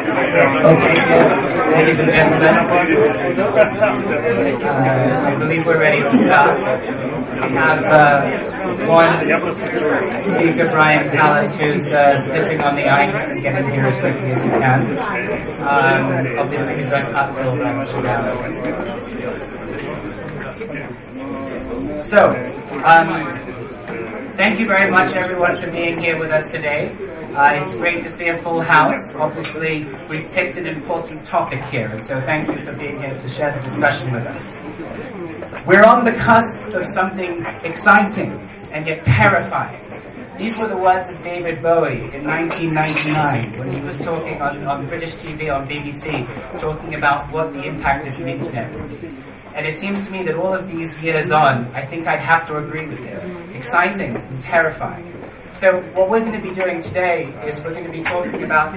Okay, ladies and gentlemen, uh, I believe we're ready to start. We have uh, one speaker, Brian Pallas, who's uh, slipping on the ice and getting here as quickly as he can. Um, obviously, he's very uphill very much now. So, um, thank you very much, everyone, for being here with us today. Uh, it's great to see a full house. Obviously, we've picked an important topic here, and so thank you for being here to share the discussion with us. We're on the cusp of something exciting and yet terrifying. These were the words of David Bowie in 1999 when he was talking on, on British TV on BBC, talking about what the impact of the internet would be. And it seems to me that all of these years on, I think I'd have to agree with him. Exciting and terrifying. So what we're going to be doing today is we're going to be talking about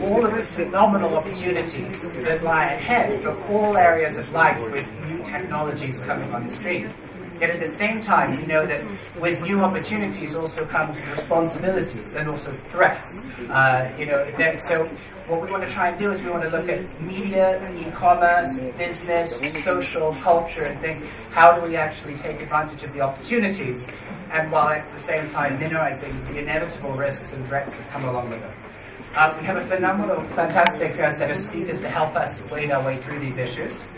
all of the phenomenal opportunities that lie ahead for all areas of life with new technologies coming on the stream. Yet at the same time, we know that with new opportunities also comes responsibilities and also threats. Uh, you know, so what we want to try and do is we want to look at media, e-commerce, business, social, culture, and think how do we actually take advantage of the opportunities and while at the same time minimizing the inevitable risks and threats that come along with them. Uh, we have a phenomenal, fantastic uh, set of speakers to help us wade our way through these issues.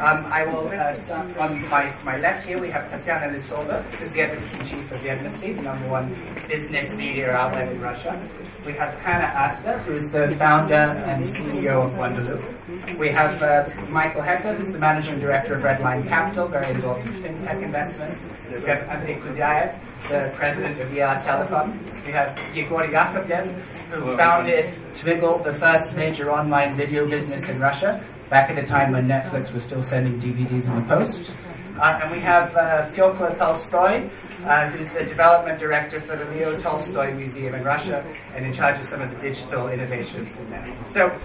Um, I will uh, start on my, my left here. We have Tatiana Lysova, who's the editor-in-chief of the Vedomosti, the number one business media outlet in Russia. We have Hanna Aase, who's the founder and CEO of Wonderloop. We have uh, Michael Hecker, who's the managing director of Redline Capital, very involved in fintech investments. We have Andrei Kuzyaev, the president of ER Telecom. We have Yegor Yakovlev, who founded Tvigle, the first major online video business in Russia, back at a time when Netflix was still sending DVDs in the post. Uh, and we have uh, Fyodor Tolstoy, uh, who's the development director for the Leo Tolstoy Museum in Russia and in charge of some of the digital innovations in there. So,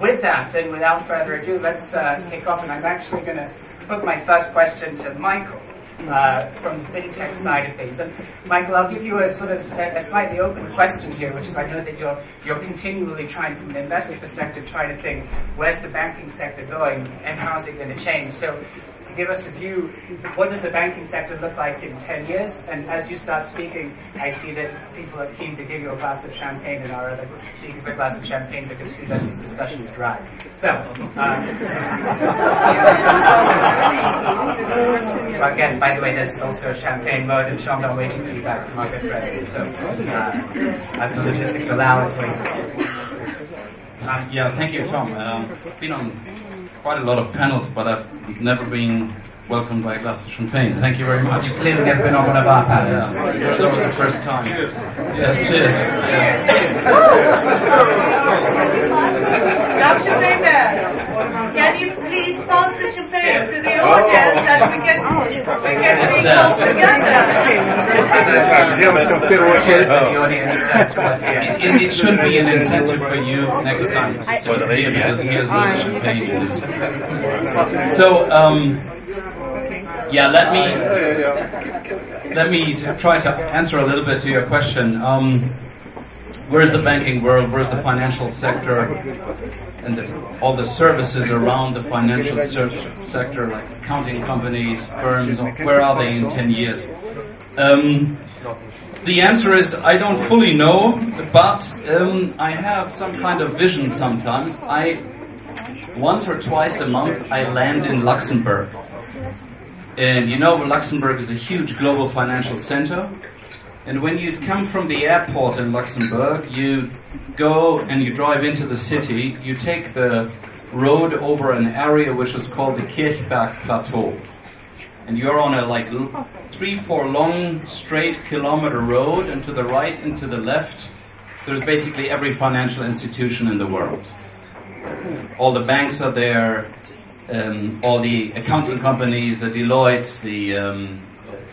with that, and without further ado, let's uh, kick off. And I'm actually going to put my first question to Michael uh, from the fintech side of things. And Michael, I'll give you a sort of a, a, slightly open question here, which is I know that you're you're continually trying, from an investor perspective, trying to think where's the banking sector going and how is it going to change. So give us a view. What does the banking sector look like in 10 years? And as you start speaking, I see that people are keen to give you a glass of champagne and our other speakers a glass of champagne because who does these discussions dry? So, uh, so I guess, by the way, there's also a champagne Moët and Chandon waiting for you back from our good friends. So, uh, as the logistics allow, it's waiting. Uh, yeah, thank you, Tom. Um, been on quite a lot of panels, but I've never been welcomed by a glass of champagne. Thank you very much. You've clearly never been on one of our panels. Yeah. Yours was the first time. Cheers. Yes, cheers. Yes. Got champagne there. Can you please pass to the oh. audience that we can, oh, we can be together. It, it should be an incentive for you next time to because here's the. So, um, yeah, let me let me try to answer a little bit to your question. Um, where's the banking world? Where's the financial sector? And the, all the services around the financial sector, like accounting companies, firms, where are they in 10 years? Um, the answer is I don't fully know, but um, I have some kind of vision sometimes. I once or twice a month I land in Luxembourg. And you know, Luxembourg is a huge global financial center. And when you come from the airport in Luxembourg, you go and you drive into the city, you take the road over an area which is called the Kirchberg Plateau. And you're on a like three, four long, straight kilometer road, and to the right and to the left, there's basically every financial institution in the world. All the banks are there, um, all the accounting companies, the Deloittes, the, um,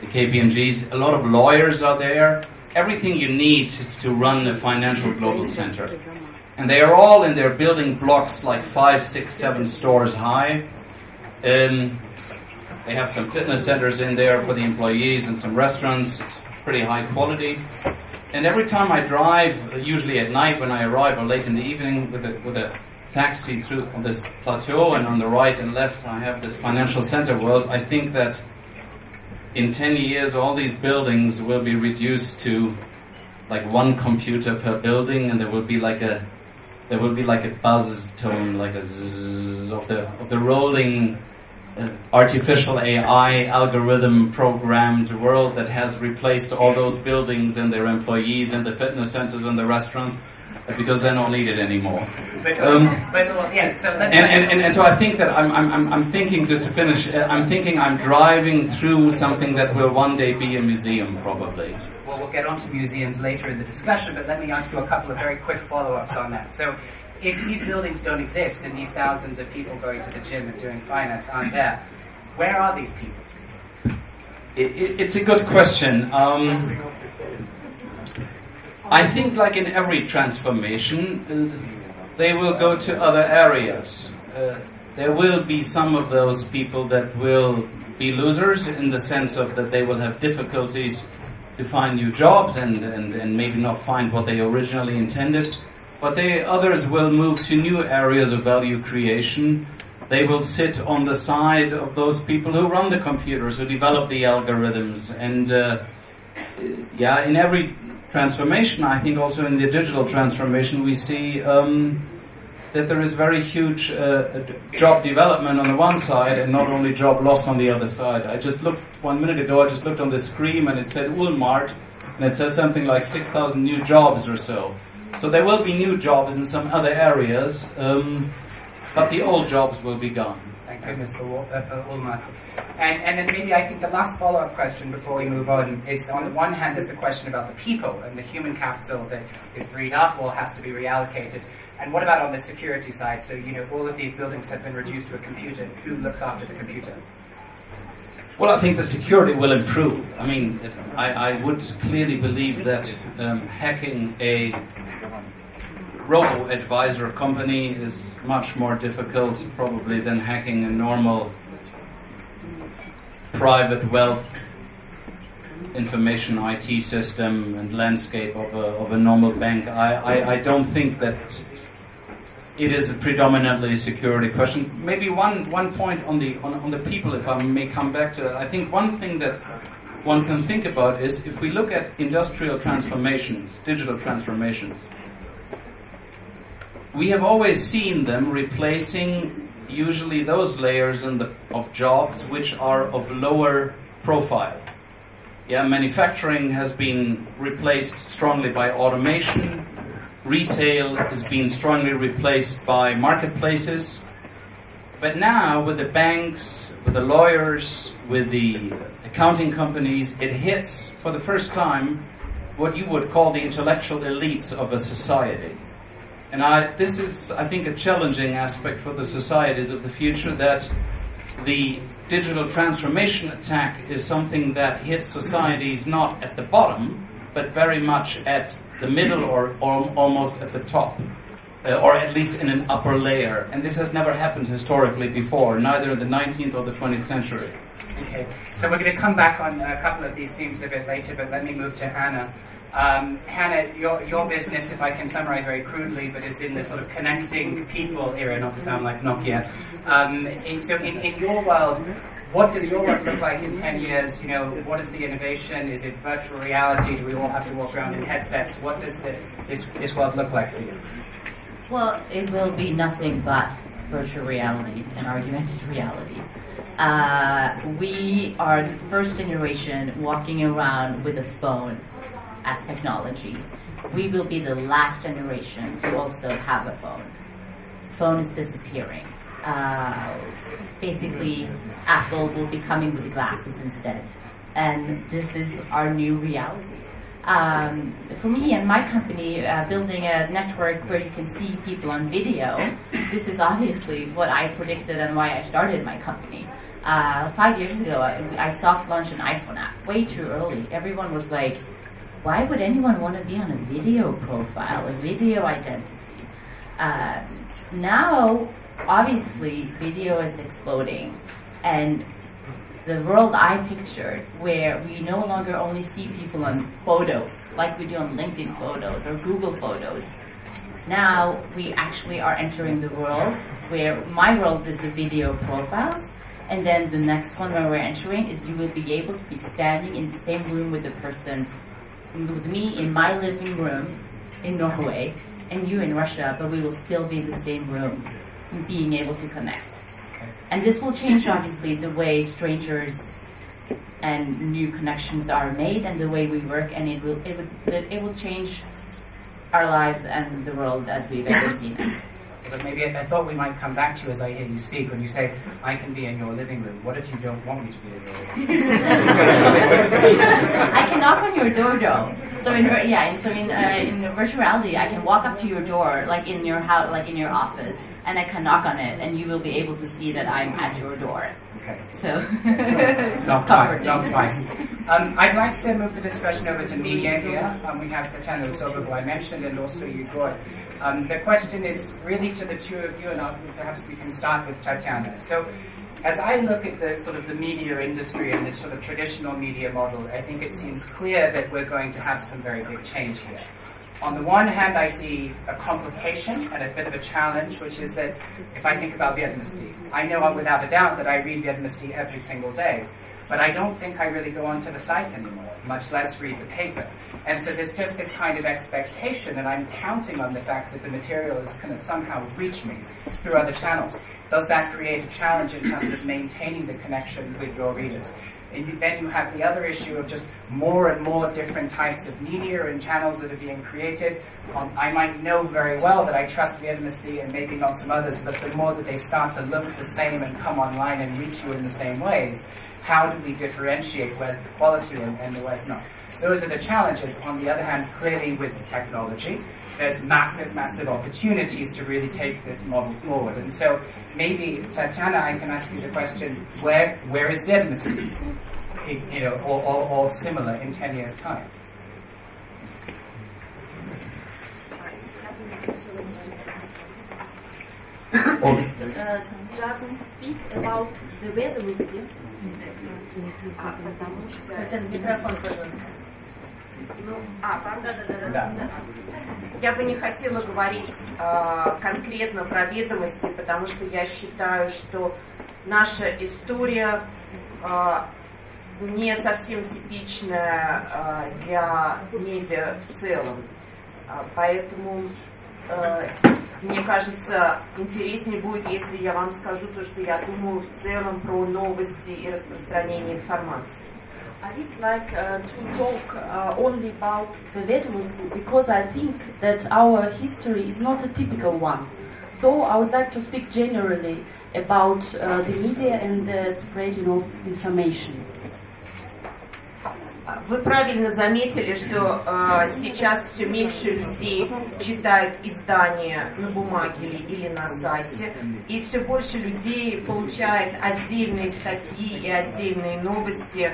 the KPMGs, a lot of lawyers are there. Everything you need to, to run a financial global center. And they are all in their building blocks, like five, six, seven stores high. Um, they have some fitness centers in there for the employees and some restaurants. It's pretty high quality. And every time I drive, usually at night when I arrive or late in the evening with a, with a taxi through on this plateau and on the right and left I have this financial center world, I think that in 10 years all these buildings will be reduced to like one computer per building and there will be like a there will be like a buzz tone like a zzz of the of the rolling uh, artificial AI algorithm programmed world that has replaced all those buildings and their employees and the fitness centers and the restaurants because they're not needed anymore. Um, yeah, so and, and, and, and, so I think that I'm, I'm, I'm thinking, just to finish, uh, I'm thinking I'm driving through something that will one day be a museum, probably. Well, we'll get onto museums later in the discussion, but let me ask you a couple of very quick follow ups on that. So, if these buildings don't exist and these thousands of people going to the gym and doing finance aren't there, where are these people? It, it, it's a good question. Um, I think, like in every transformation, they will go to other areas. Uh, there will be some of those people that will be losers in the sense of that they will have difficulties to find new jobs and, and, and maybe not find what they originally intended. But they, others will move to new areas of value creation. They will sit on the side of those people who run the computers, who develop the algorithms. And uh, yeah, in every transformation, I think also in the digital transformation, we see um, that there is very huge uh, job development on the one side and not only job loss on the other side. I just looked one minute ago, I just looked on the screen and it said Walmart and it said something like 6,000 new jobs or so. So there will be new jobs in some other areas, um, but the old jobs will be gone goodness for, uh, for Walmart. And, and then maybe I think the last follow-up question before we move on is on the one hand there's the question about the people and the human capital that is freed up or has to be reallocated. And what about on the security side? So, you know, all of these buildings have been reduced to a computer. Who looks after the computer? Well, I think the security will improve. I mean, I, I would clearly believe that um, hacking a robo-advisor company is much more difficult probably than hacking a normal private wealth information IT system and landscape of a, of a normal bank. I, I, I don't think that it is a predominantly a security question. Maybe one, one point on the, on, on the people, if I may come back to that. I think one thing that one can think about is if we look at industrial transformations, digital transformations, we have always seen them replacing usually those layers the, of jobs which are of lower profile. Yeah, manufacturing has been replaced strongly by automation. Retail has been strongly replaced by marketplaces. But now, with the banks, with the lawyers, with the accounting companies, it hits for the first time what you would call the intellectual elites of a society. And I, this is, I think, a challenging aspect for the societies of the future that the digital transformation attack is something that hits societies not at the bottom, but very much at the middle or, or almost at the top. Uh, or at least in an upper layer. And this has never happened historically before, neither in the 19th or the 20th century. Okay, so we're going to come back on a couple of these themes a bit later, but let me move to Anna. Um, Hanna, your, your business, if I can summarize very crudely, but is in the sort of connecting people era, not to sound like Nokia. Um, in, so, in, in your world, what does your work look like in 10 years? You know, what is the innovation? Is it virtual reality? Do we all have to walk around in headsets? What does the, this, this world look like for you? Well, it will be nothing but virtual reality and augmented reality. Uh, we are the first generation walking around with a phone as technology. We will be the last generation to also have a phone. Phone is disappearing. Uh, basically, Apple will be coming with glasses instead. And this is our new reality. Um, for me and my company, uh, building a network where you can see people on video, this is obviously what I predicted and why I started my company. Uh, five years ago, I, I soft launched an iPhone app way too early. Everyone was like, why would anyone want to be on a video profile, a video identity? Uh, now, obviously, video is exploding, and the world I pictured, where we no longer only see people on photos, like we do on LinkedIn photos or Google photos. Now we actually are entering the world where my world is the video profiles, and then the next one where we're entering is you will be able to be standing in the same room with the person, with me in my living room in Norway, and you in Russia, but we will still be in the same room, being able to connect. And this will change, obviously, the way strangers and new connections are made and the way we work, and it will it will it will change our lives and the world as we've ever seen it. But maybe I, I thought we might come back to you as I hear you speak when you say, I can be in your living room. What if you don't want me to be in your living room? I can knock on your door though. So in yeah, so in uh, in virtual reality, I can walk up to your door, like in your house, like in your office, and I can knock on it, and you will be able to see that I'm at your door. Okay. So Not twice. Not twice. Um, I'd like to move the discussion over to media here. Um, we have Tatiana Osoba, who I mentioned, and also you, Igor. Um, the question is really to the two of you, and I'll, perhaps we can start with Tatiana. So, as I look at the sort of the media industry and this sort of traditional media model, I think it seems clear that we're going to have some very big change here. On the one hand, I see a complication and a bit of a challenge, which is that if I think about Vedomosti, I know without a doubt that I read Vedomosti every single day, but I don't think I really go onto the site anymore, much less read the paper. And so there's just this kind of expectation, and I'm counting on the fact that the material is going to somehow reach me through other channels. Does that create a challenge in terms of maintaining the connection with your readers? Then you have the other issue of just more and more different types of media and channels that are being created. Um, I might know very well that I trust the Vedomosti and maybe not some others, but the more that they start to look the same and come online and reach you in the same ways, how do we differentiate where's the quality and, and where's not? So those are the challenges. On the other hand, clearly with technology, there's massive, massive opportunities to really take this model forward. And so maybe, Tatiana, I can ask you the question, where, where is Vedomosti? You know, or, or, or similar in 10 years' time? Uh, just speak about the weather потому Ну, а, пардон. Да. Я бы не хотела говорить а, конкретно про ведомости, потому что я считаю, что наша история а, не совсем типичная а, для медиа в целом. Поэтому э, мне кажется, интереснее будет, если я вам скажу то, что я думаю в целом про новости и распространение информации. I would like uh, to talk uh, only about the ведомости because I think that our history is not a typical one. So I would like to speak generally about uh, the media and the spreading of information. Вы правильно заметили, что э, сейчас все меньше людей читают издания на бумаге или, или на сайте, и все больше людей получает отдельные статьи и отдельные новости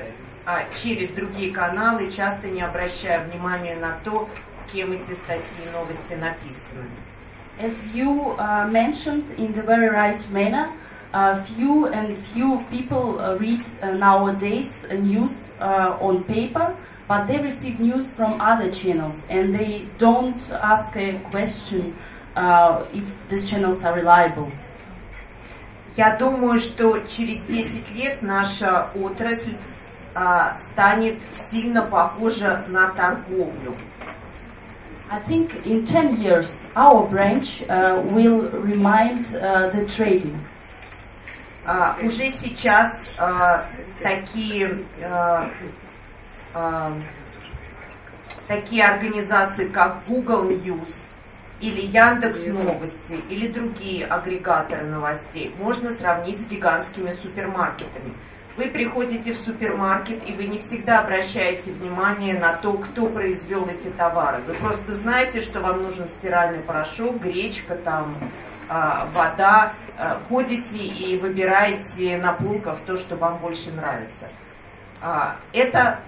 а, через другие каналы, часто не обращая внимания на то, кем эти статьи и новости написаны. As you uh, mentioned in the very right manner, uh, few and few people uh, read uh, nowadays uh, news uh, on paper, but they receive news from other channels and they don't ask a question uh, if these channels are reliable. Я думаю, что через 10 лет наша отрасль а, станет сильно похожа на торговлю. I think in 10 years our branch uh, will remind uh, the trading. А, уже сейчас а, такие, а, а, такие организации, как Google News или Яндекс Новости или другие агрегаторы новостей можно сравнить с гигантскими супермаркетами. Вы приходите в супермаркет, и вы не всегда обращаете внимание на то, кто произвел эти товары. Вы просто знаете, что вам нужен стиральный порошок, гречка, там, а, вода. А, Ходите и выбираете на полках то, что вам больше нравится. А, Это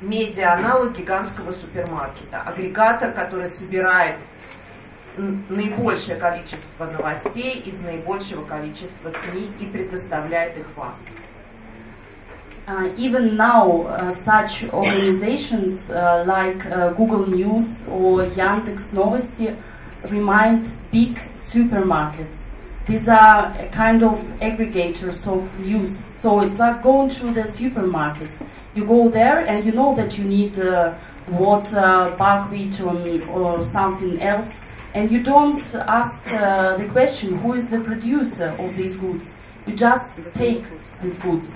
медиа-аналог гигантского супермаркета. Агрегатор, который собирает наибольшее количество новостей из наибольшего количества СМИ и предоставляет их вам. Uh, even now, uh, such organizations uh, like uh, Google News or Yandex Novosti remind big supermarkets. These are a kind of aggregators of news. So it's like going to the supermarket. You go there and you know that you need uh, water, buckwheat, or, or something else, and you don't ask uh, the question who is the producer of these goods. You just take these goods.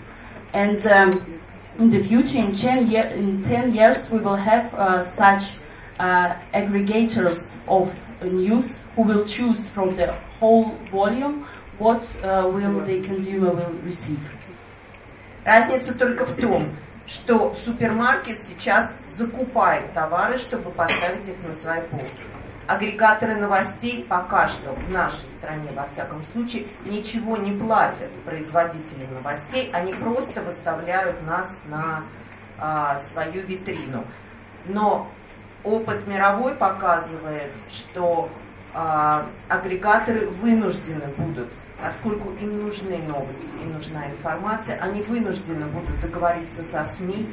And um, in the future, in 10, year, in 10 years, we will have uh, such uh, aggregators of news who will choose from the whole volume what uh, will the consumer will receive. Разница только в том, что супермаркет сейчас закупает товары, чтобы поставить их на свои полки. Агрегаторы новостей пока что в нашей стране, во всяком случае, ничего не платят производителям новостей, они просто выставляют нас на а, свою витрину. Но опыт мировой показывает, что а, агрегаторы вынуждены будут поскольку им нужны новости, им нужна информация, они вынуждены будут договориться со СМИ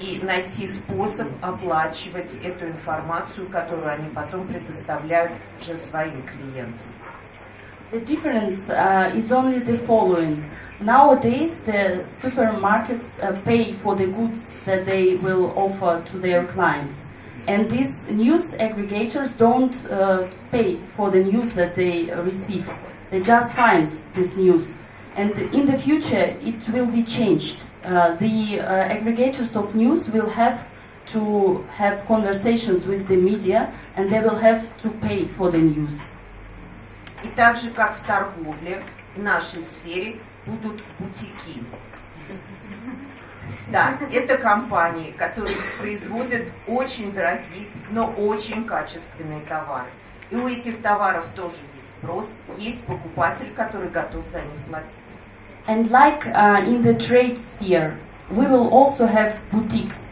и найти способ оплачивать эту информацию, которую они потом предоставляют уже своим клиентам. The difference uh, is only the following. Nowadays, the supermarkets uh, pay for the goods that they will offer to their clients. And these news aggregators don't uh, pay for the news that they receive. They just find this news. And in the future, it will be changed. Uh, the uh, aggregators of news will have to have conversations with the media and they will have to pay for the news. И так же, как в торговле, в нашей сфере будут бутики. Да, это компании, которые производят очень дорогие, но очень качественные товары. И у этих товаров тоже спрос, есть покупатель, который готов за них платить. And like uh, in the trade sphere, we will also have boutiques.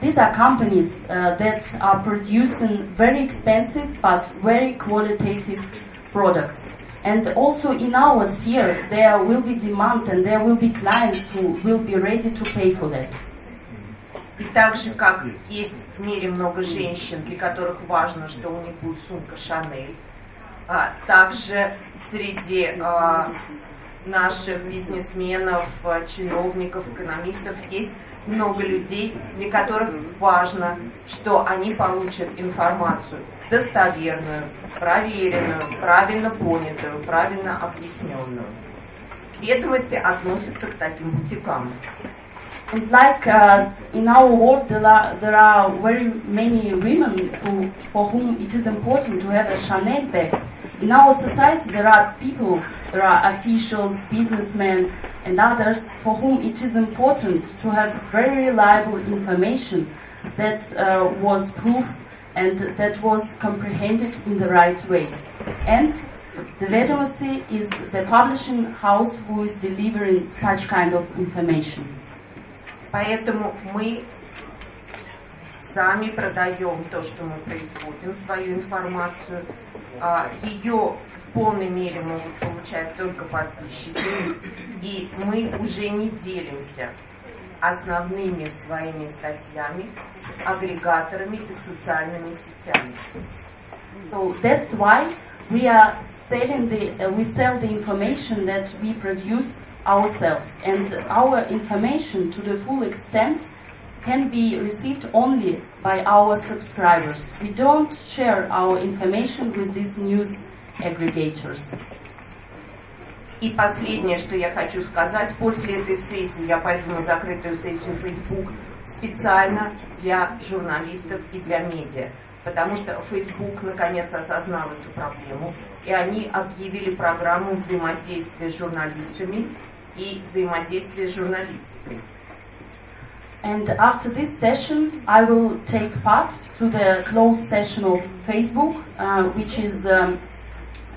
These are companies uh, that are producing very expensive but very qualitative products. And also in our sphere, there will be demand and there will be clients who will be ready to pay for that. И так же, как есть в мире много женщин, для которых важно, что у них будет сумка Шанель, а, также среди а, наших бизнесменов, чиновников, экономистов есть много людей, для которых важно, что они получат информацию достоверную, проверенную, правильно понятую, правильно объясненную. Ведомости относятся к таким бутикам. And like uh, in our world, there are, there are very many women who, for whom it is important to have a Chanel bag. In our society, there are people, there are officials, businessmen, and others for whom it is important to have very reliable information that uh, was proof and that was comprehended in the right way. And the Vedomosti is the publishing house who is delivering such kind of information. Поэтому мы сами продаем то, что мы производим, свою информацию. А, Ее в полной мере могут получать только подписчики. И мы уже не делимся основными своими статьями с агрегаторами и социальными сетями. So that's why we are selling the uh, we sell the information that we produce ourselves and our information to the full extent can be received only by our subscribers. We don't share our information with these news aggregators. И последнее, что я хочу сказать, после этой сессии я пойду на закрытую сессию Facebook специально для журналистов и для медиа. Потому что Facebook наконец осознал эту проблему, и они объявили программу взаимодействия с журналистами и взаимодействия с журналистикой. And after this session, I will take part to the closed session of Facebook, uh, which is um,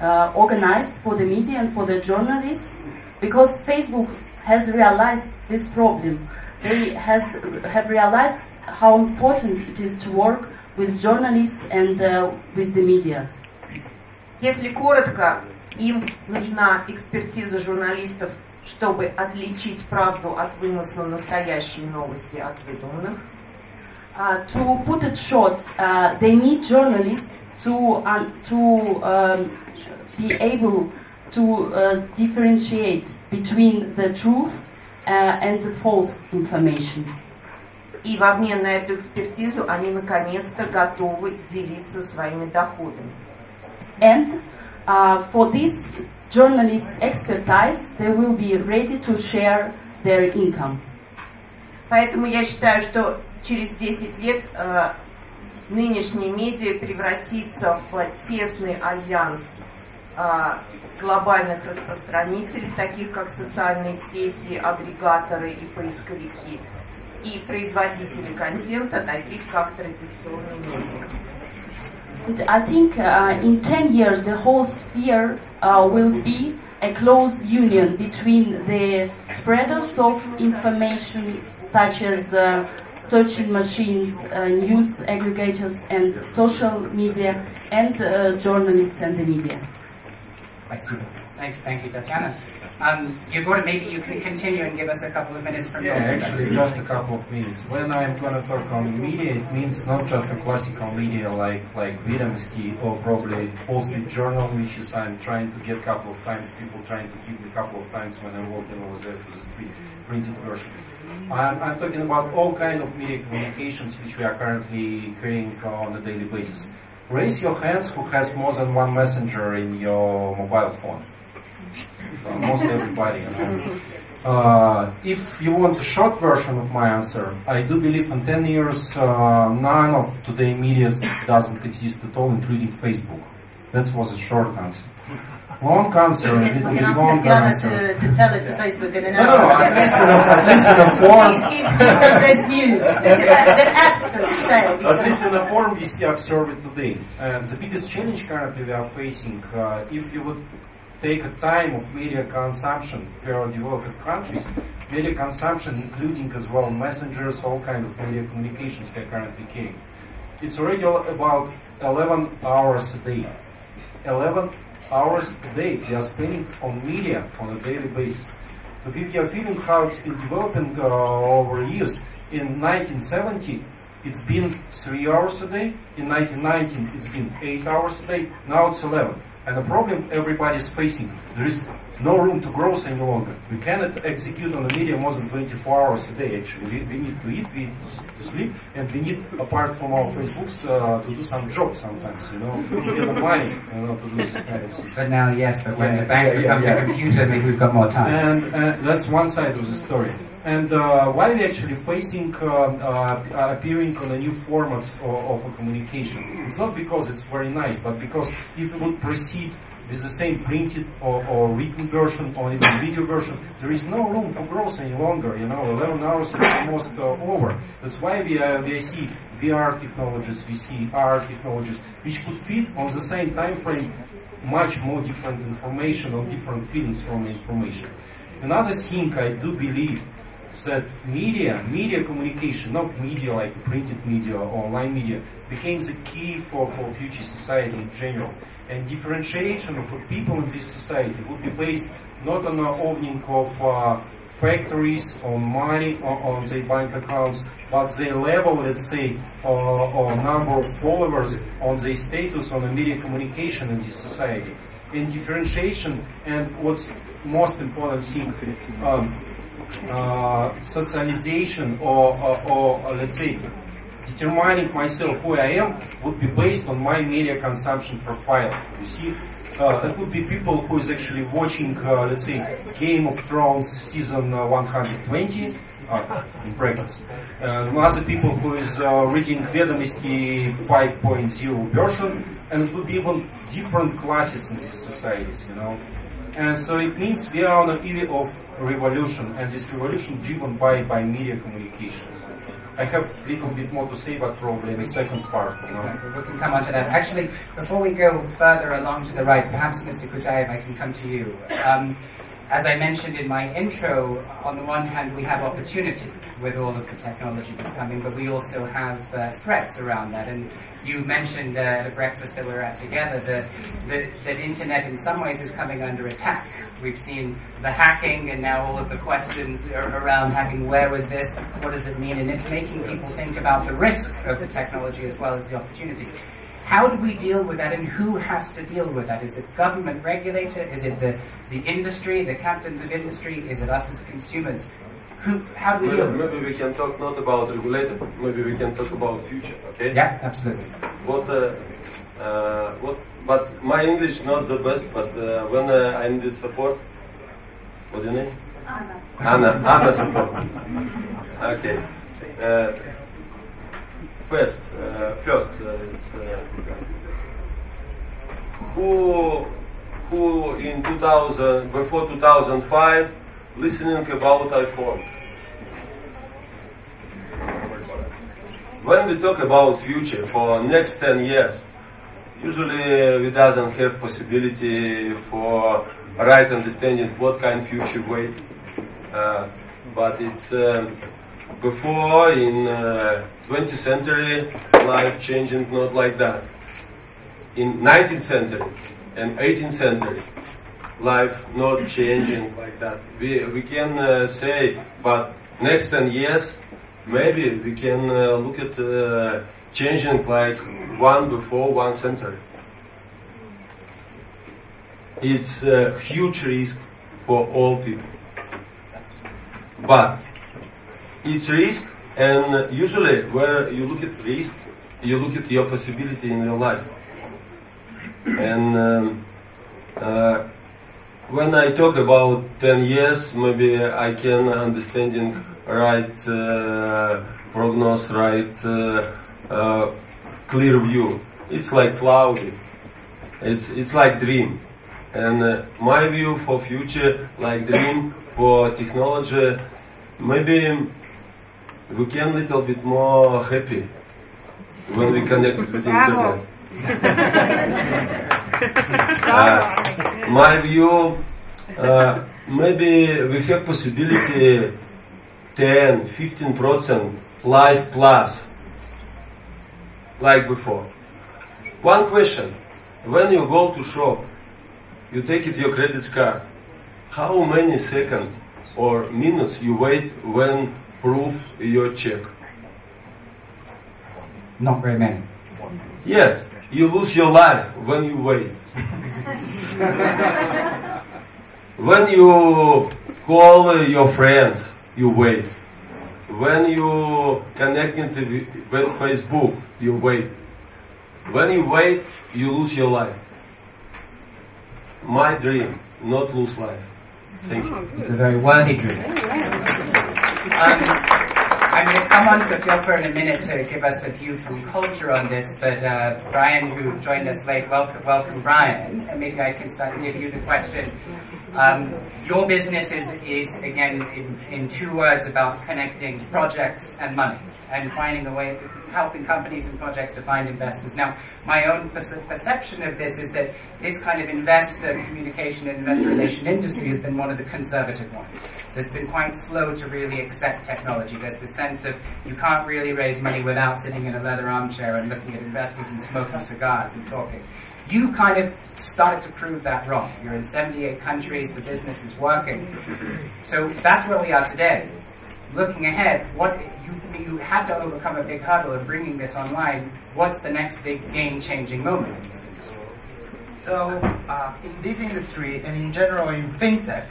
uh, organized for the media and for the journalists, because Facebook has realized this problem. They has have realized how important it is to work with journalists and uh, with the media. Если коротко, им нужна экспертиза журналистов чтобы отличить правду от вымысла, настоящие новости от выдуманных. Uh, to put it short, uh, they need journalists to um, to um, be able to uh, differentiate between the truth uh, and the false information. И в обмен на эту экспертизу они наконец-то готовы делиться своими доходами. And uh, for this journalist expertise, they will be ready to share their income. Поэтому я считаю, что через 10 лет э, нынешний медиа превратится в тесный альянс глобальных распространителей, таких как социальные сети, агрегаторы и поисковики, и производители контента, таких как традиционные медиа. I think uh, in 10 years the whole sphere uh, will be a close union between the spreaders of information such as uh, searching machines, uh, news aggregators and social media and uh, journalists and the media. Thank you, thank you, Tatiana. Um, you've to, maybe you can continue and give us a couple of minutes from yeah, your actually, just a couple of minutes. When I'm going to talk on media, it means not just a classical media like like Vedomosti or probably Wall Street Journal, which is I'm trying to get a couple of times. People trying to give me a couple of times when I'm walking over there to the street, printed version. I'm, I'm talking about all kind of media communications which we are currently creating on a daily basis. Raise your hands who has more than one messenger in your mobile phone. So most everybody, you know. Uh, if you want a short version of my answer, I do believe in 10 years uh, none of today media doesn't exist at all, including Facebook. That was a short answer. Long answer, a little We bit can ask longer Tatiana answer. to, to tell it to Facebook in an No, no, hour. no, at least in a, at least in a form. Please give people this news. It's an expert say. At least in the form we see observe it today. And the biggest challenge currently we are facing, uh, if you would take a time of media consumption per developed countries, media consumption including as well messengers, all kind of media communications we are currently carrying. It's already about 11 hours a day. 11 hours a day they are spending on media on a daily basis. To give you a feeling how it's been developing uh, over years, in 1970 it's been 3 hours a day, in 1919 it's been 8 hours a day, now it's 11. And the problem everybody is facing, there is no room to grow any longer. We cannot execute on the media more than 24 hours a day actually. We, we need to eat, we need to sleep, and we need, apart from our Facebooks, uh, to do some job sometimes, you know, to get money, you know, to do this kind of things. But now, yes, but when Yeah, the bank yeah, becomes yeah. a computer, maybe we've got more time. And uh, that's one side of the story. And uh, why are we actually facing uh, uh, appearing on a new format of, of a communication? It's not because it's very nice, but because if we would proceed with the same printed or, or written version or even video version, there is no room for growth any longer. You know, 11 hours is almost uh, over. That's why we, uh, we see VR technologies, we see AR technologies, which could fit on the same time frame much more different information or different feelings from information. Another thing I do believe that media, media communication, not media like printed media or online media, became the key for, for future society in general. And differentiation of people in this society would be based not on the owning of uh, factories, on money, or on their bank accounts, but their level, let's say, uh, or number of followers, on their status on the media communication in this society. And differentiation, and what's most important thing, um, uh, socialization or, or, or, or let's say determining myself who I am would be based on my media consumption profile. You see, uh, that would be people who is actually watching, uh, let's say, Game of Thrones season uh, 120, uh, in brackets. Uh, other people who is uh, reading Vedomosti 5.0 version, and it would be even different classes in these societies, you know. And so it means we are on the eve of revolution, and this revolution driven by, by media communications. I have a little bit more to say, but probably in the second part. You know. Exactly. We can come on to that. Actually, before we go further along to the right, perhaps Mr. Kuzyaev, I can come to you. Um, as I mentioned in my intro, on the one hand, we have opportunity with all of the technology that's coming, but we also have uh, threats around that. And you mentioned uh, at a breakfast that we were at together that, that, that internet in some ways is coming under attack. We've seen the hacking and now all of the questions around hacking. Where was this? What does it mean? And it's making people think about the risk of the technology as well as the opportunity. How do we deal with that and who has to deal with that? Is it government regulator? Is it the, the industry, the captains of industry? Is it us as consumers? Who, how do we deal with Maybe this? we can talk not about regulator, maybe we can talk about future, okay? Yeah, absolutely. What, uh, uh, what, but my English not the best, but uh, when uh, I needed support, what do you name? Anna. Anna, Anna support. Okay. Uh, first, uh, uh, who, who in 2000, before 2005, listening about iPhone? When we talk about future for next 10 years, usually we doesn't have possibility for right understanding what kind future wait. Uh, but it's um, before in uh, 20th century life changing not like that. In 19th century and 18th century life not changing like that. We, we can uh, say, but next 10 years, maybe we can uh, look at uh, changing like one before one century. It's a huge risk for all people. But it's risk, and usually where you look at risk, you look at your possibility in your life. And um, uh, when I talk about 10 years, maybe I can understanding right uh, prognosis, right uh, uh, clear view. It's like cloudy. It's it's like dream, and uh, my view for future like dream for technology. Maybe we can little bit more happy when we connected with internet. Uh, my view, uh, maybe we have possibility 10, 15 percent life plus, like before. One question: When you go to shop, you take it your credit card. How many seconds or minutes you wait when proof your check? Not very many. Yes, you lose your life when you wait. when you call your friends, you wait. When you connect into with Facebook, you wait. When you wait, you lose your life. My dream, not lose life. Thank you. It's a very worthy dream. Um, I'm going to come on to Piotr in a minute to give us a view from culture on this, but uh, Brian, who joined us late, welcome, welcome Brian. And maybe I can start give you the question. Um, your business is, is again, in, in two words, about connecting projects and money and finding a way, helping companies and projects to find investors. Now, my own perce- perception of this is that this kind of investor communication and investor relation industry has been one of the conservative ones. That's been quite slow to really accept technology. There's the sense of you can't really raise money without sitting in a leather armchair and looking at investors and smoking cigars and talking. You kind of started to prove that wrong. You're in 78 countries, the business is working. So that's where we are today. Looking ahead, what you, you had to overcome a big hurdle of bringing this online. What's the next big game-changing moment in this industry? So, uh, in this industry and in general in fintech,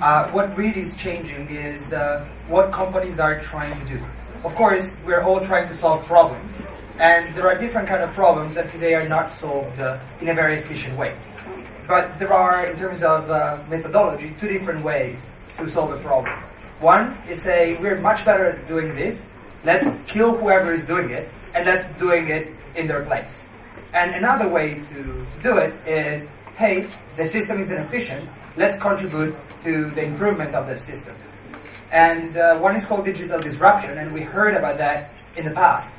uh, what really is changing is uh, what companies are trying to do. Of course, we're all trying to solve problems, and there are different kind of problems that today are not solved uh, in a very efficient way. But there are, in terms of uh, methodology, two different ways to solve a problem. One is say we're much better at doing this. Let's kill whoever is doing it, and let's doing it in their place. And another way to, to do it is, hey, the system is inefficient. Let's contribute to the improvement of the system. And uh, one is called digital disruption, and we heard about that in the past.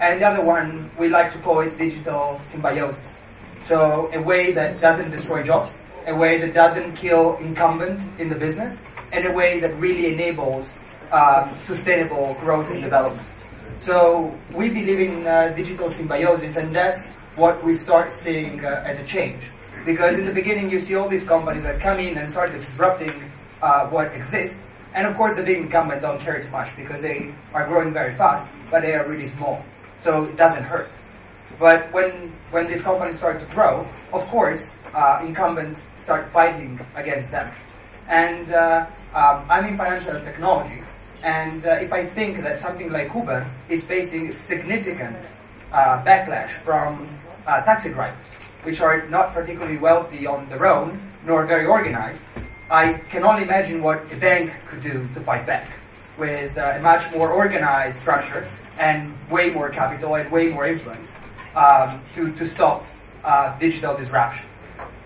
And the other one, we like to call it digital symbiosis. So a way that doesn't destroy jobs, a way that doesn't kill incumbent in the business, and a way that really enables um, sustainable growth and development. So we believe in uh, digital symbiosis, and that's what we start seeing uh, as a change. Because in the beginning, you see all these companies that come in and start disrupting uh, what exists, and of course, the big incumbents don't care too much because they are growing very fast, but they are really small, so it doesn't hurt. But when when these companies start to grow, of course, uh, incumbents start fighting against them. And uh, um, I'm in financial technology, and uh, if I think that something like Uber is facing significant uh, backlash from uh, taxi drivers, which are not particularly wealthy on their own, nor very organized, I can only imagine what a bank could do to fight back with uh, a much more organized structure and way more capital and way more influence um, to, to stop uh, digital disruption.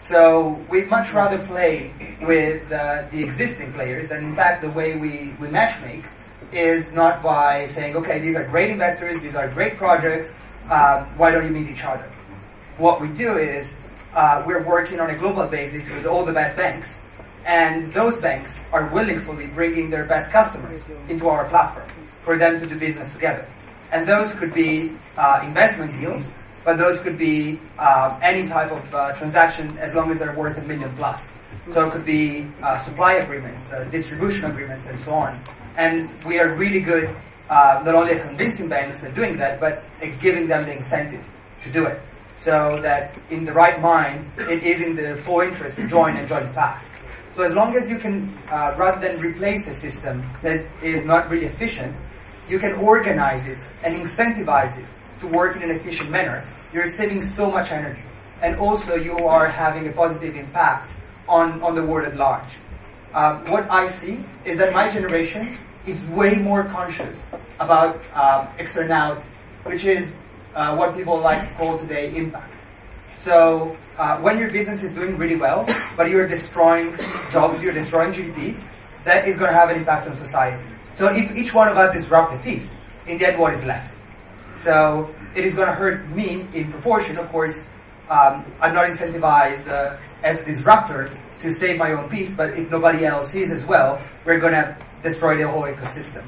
So we'd much rather play with uh, the existing players, and in fact, the way we, we matchmake is not by saying, okay, these are great investors, these are great projects, um, why don't you meet each other? What we do is uh, we're working on a global basis with all the best banks, and those banks are willingly bringing their best customers into our platform for them to do business together. And those could be uh, investment deals, but those could be uh, any type of uh, transaction as long as they're worth a million plus. So it could be uh, supply agreements, uh, distribution agreements, and so on. And we are really good uh, not only at convincing banks at doing that, but at giving them the incentive to do it. So that in the right mind, it is in their full interest to join and join fast. So as long as you can, rather than replace a system that is not really efficient, you can organize it and incentivize it to work in an efficient manner you're saving so much energy. And also you are having a positive impact on, on the world at large. Uh, what I see is that my generation is way more conscious about uh, externalities, which is uh, what people like to call today impact. So uh, when your business is doing really well, but you're destroying jobs, you're destroying GDP, that is going to have an impact on society. So if each one of us disrupt a piece, in the end, what is left? So it is going to hurt me in proportion. Of course, um, I'm not incentivized uh, as disruptor to save my own piece, but if nobody else is as well, we're going to destroy the whole ecosystem.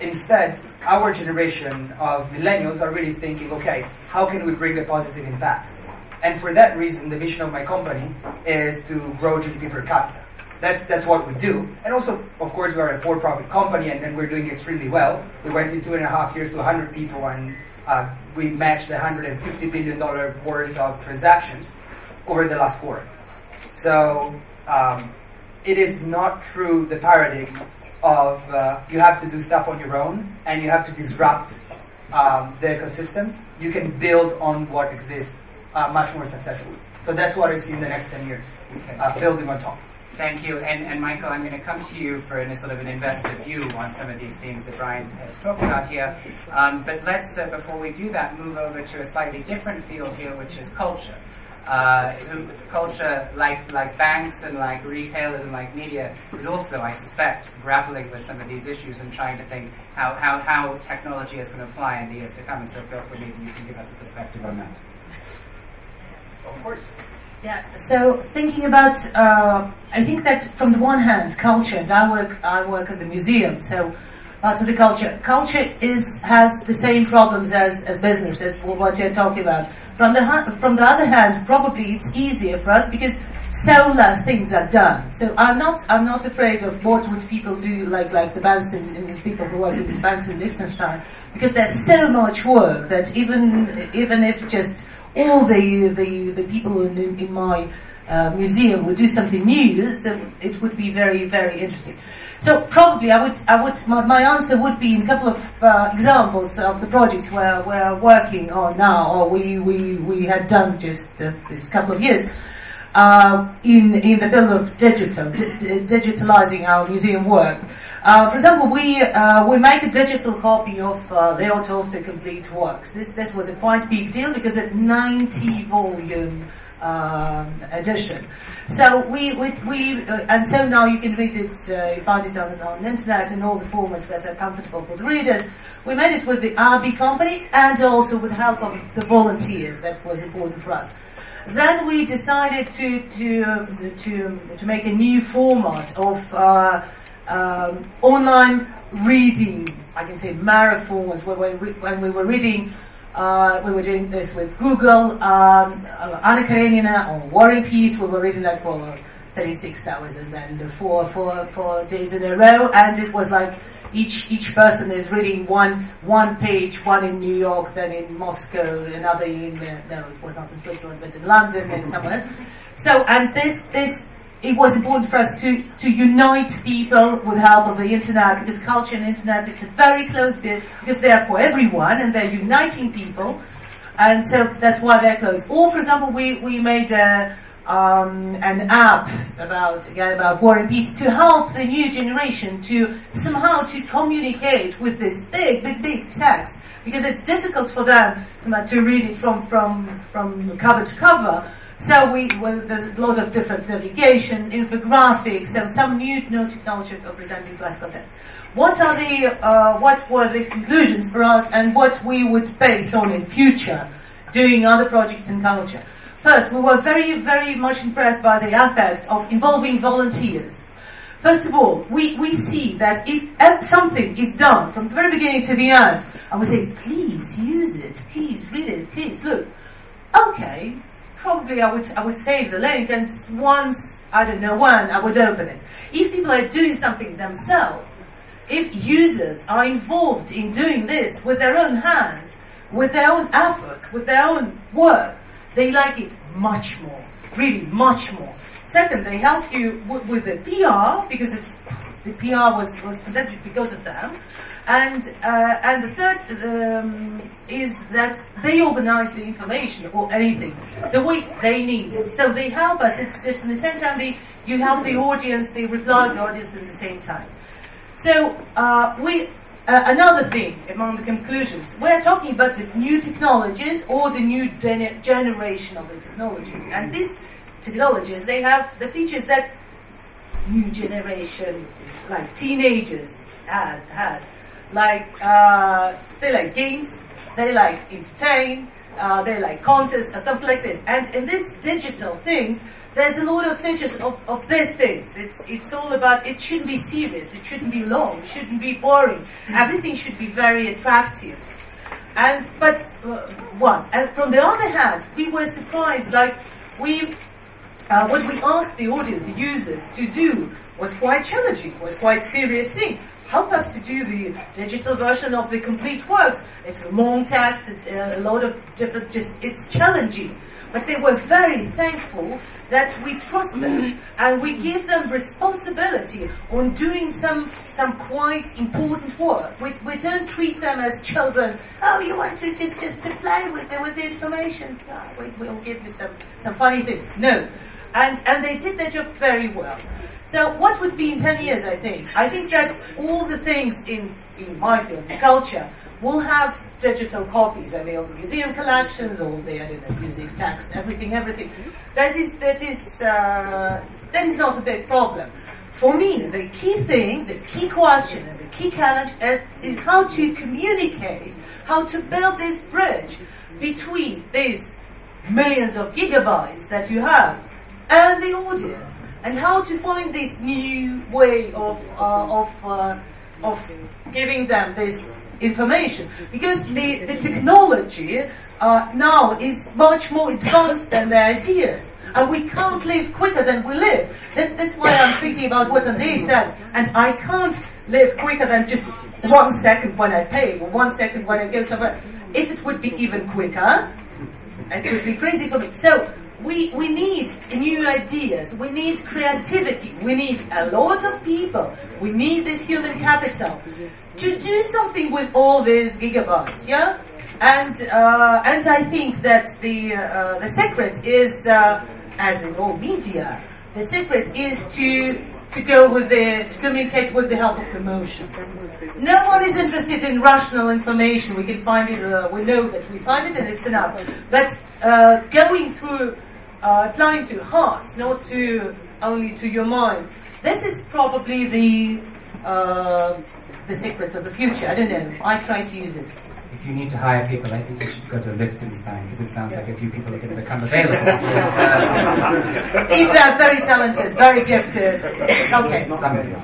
Instead, our generation of millennials are really thinking, okay, how can we bring a positive impact? And for that reason, the mission of my company is to grow GDP per capita. That's, that's what we do. And also, of course, we're a for-profit company and, and we're doing extremely well. We went in two and a half years to 100 people and uh, we matched the $150 billion worth of transactions over the last quarter. So um, it is not true the paradigm of uh, you have to do stuff on your own and you have to disrupt um, the ecosystem. You can build on what exists uh, much more successfully. So that's what I see in the next 10 years, uh, building on top. Thank you. And, and Michael, I'm going to come to you for a sort of an investor view on some of these themes that Brian has talked about here. Um, but let's, uh, before we do that, move over to a slightly different field here, which is culture. Uh, culture, like, like banks and like retailers and like media, is also, I suspect, grappling with some of these issues and trying to think how, how, how technology is going to apply in the years to come. And so, Phil, maybe you can give us a perspective on that. Of course. Yeah. So thinking about, uh, I think that from the one hand, culture, and I work, I work at the museum, so parts of the culture. Culture is has the same problems as, as business, as what you're talking about. From the from the other hand, probably it's easier for us because so less things are done. So I'm not I'm not afraid of what would people do like like the banks and, and people who work in banks in Liechtenstein because there's so much work that even even if just all the, the, the people in, in my uh, museum would do something new, so it would be very, very interesting. So probably I would, I would, my, my answer would be in a couple of uh, examples of the projects we're, we're working on now, or we, we, we had done just, this couple of years. Uh, in in the field of digital, di- digitalizing our museum work. Uh, for example, we uh, we make a digital copy of uh, Leo Tolstoy complete works. This this was a quite big deal because it's 90 volume um, edition. So we we, we uh, and so now you can read it, uh, you find it on, on the internet in all the formats that are comfortable for the readers. We made it with the ABBYY company and also with the help of the volunteers. That was important for us. then we decided to to to to make a new format of uh, um, online reading. I can say marathons when we, when we were reading. Uh, we were doing this with Google, um, uh, Anna Karenina on War and Peace. We were reading like for 36 hours and then four, four, four days in a row, and it was like each each person is reading one one page, one in New York, then in Moscow, another in uh, no, it was not in Switzerland, but in London and somewhere. So, and this this it was important for us to to unite people with help of the internet because culture and internet it's a very close bit because they're for everyone and they're uniting people, and so that's why they're close. Or, for example, we we made a um, an app about again about war and peace to help the new generation to somehow to communicate with this big, big, big text because it's difficult for them to read it from from from cover to cover. So we well, there's a lot of different navigation, infographics, so some new, new technology of presenting class content. What are the uh, what were the conclusions for us, and what we would base on in future, doing other projects in culture? First, we were very, very much impressed by the effect of involving volunteers. First of all, we, we see that if something is done from the very beginning to the end, and we say, please use it, please read it, please look. Okay, probably I would, I would save the link, and once, I don't know when, I would open it. If people are doing something themselves, if users are involved in doing this with their own hands, with their own efforts, with their own work, they like it much more, really much more. Second, they help you with the PR because it's the PR was, was fantastic because of them. And uh, and the third um, is that they organize the information or anything the way they need. So they help us. It's just in the same time they you help the audience, they reply to the audience at the same time. So uh, we uh, another thing among the conclusions, we're talking about the new technologies or the new gen- generation of the technologies. And these technologies, they have the features that new generation, like teenagers, had, has. Like, uh, they like games, they like entertain, uh, they like contests, or something like this. And in these digital things, there's a lot of features of, of these things. It's, it's all about, it shouldn't be serious, it shouldn't be long, it shouldn't be boring. Everything should be very attractive. And, but, uh, one, and from the other hand, we were surprised, like, we, uh, what we asked the audience, the users, to do was quite challenging, was quite serious thing. Help us to do the digital version of the complete works. It's a long text, uh, a lot of different, just, it's challenging. But they were very thankful that we trust them mm-hmm. and we give them responsibility on doing some some quite important work. We, we don't treat them as children. Oh, you want to just just to play with the, with the information? Oh, we, we'll give you some some funny things. No, and and they did their job very well. So what would be in ten years? I think I think that all the things in in my field, culture, will have digital copies i available, museum collections, all the don't know, music, text, everything, everything. That is that is uh, that is not a big problem. For me, the key thing, the key question, and the key challenge uh, is how to communicate, how to build this bridge between these millions of gigabytes that you have and the audience, and how to find this new way of uh, of uh, of giving them this information. Because the, the technology uh, now is much more advanced than the ideas. And we can't live quicker than we live. That, that's why I'm thinking about what Andrey said. And I can't live quicker than just one second when I pay or one second when I go somewhere if it would be even quicker it would be crazy for me. So we, we need new ideas, we need creativity, we need a lot of people, we need this human capital to do something with all these gigabytes, yeah? And, uh, and I think that the, uh, the secret is, uh, as in all media, the secret is to, to go with the, to communicate with the help of emotion. No one is interested in rational information. We can find it, uh, we know that we find it and it's enough. But uh, going through, uh, applying to heart, not to only to your mind, this is probably the, the secret of the future. I don't know. I try to use it. if you need to hire people, I think you should go to Liechtenstein because it sounds like a few people are going to become available. uh, if they're very talented, very gifted. Okay. Some of you.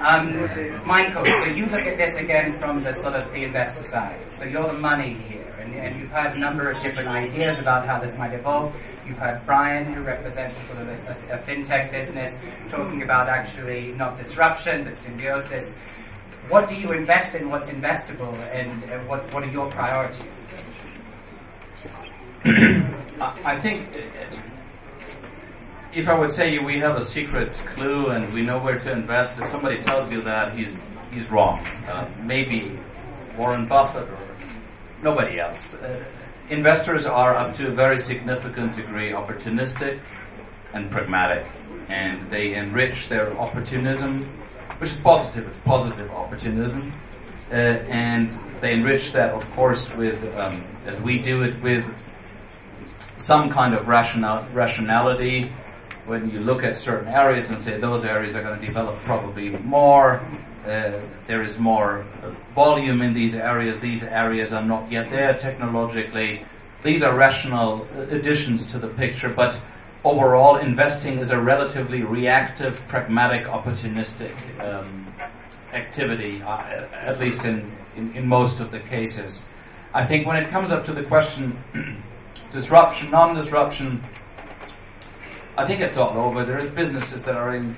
Um, Michael, so you look at this again from the sort of the investor side. So you're the money here, and, and you've had a number of different ideas about how this might evolve. You've had Brian, who represents a sort of a, a, a fintech business, talking about actually not disruption but symbiosis. What do you invest in? What's investable, and, and what what are your priorities? I think if I would say we have a secret clue and we know where to invest, if somebody tells you that, he's he's wrong. Uh, maybe Warren Buffett or nobody else. Uh, investors are up to a very significant degree opportunistic and pragmatic, and they enrich their opportunism, which is positive. It's positive opportunism. Uh, and they enrich that, of course, with um, as we do it with some kind of rational, rationality when you look at certain areas and say those areas are going to develop probably more, uh, there is more volume in these areas, these areas are not yet there technologically. These are rational additions to the picture, but overall, investing is a relatively reactive, pragmatic, opportunistic um, activity, uh, at least in, in, in most of the cases. I think when it comes up to the question disruption, non disruption, I think it's all over. There's businesses that are in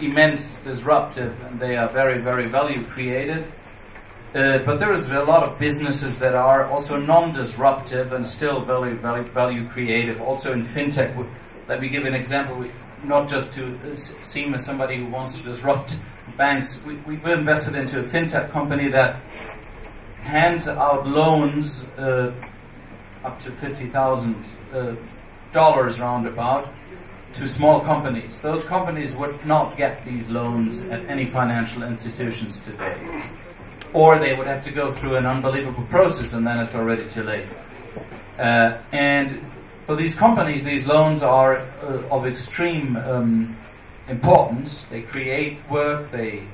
immense disruptive and they are very, very value creative. Uh, but there is a lot of businesses that are also non-disruptive and still very, very value creative. Also in fintech, let me give an example. We, not just to seem as somebody who wants to disrupt banks. We, we've invested into a fintech company that hands out loans uh, up to fifty thousand uh, dollars roundabout to small companies. Those companies would not get these loans at any financial institutions today. Or they would have to go through an unbelievable process and then it's already too late. Uh, and for these companies, these loans are uh, of extreme um, importance. They create work, they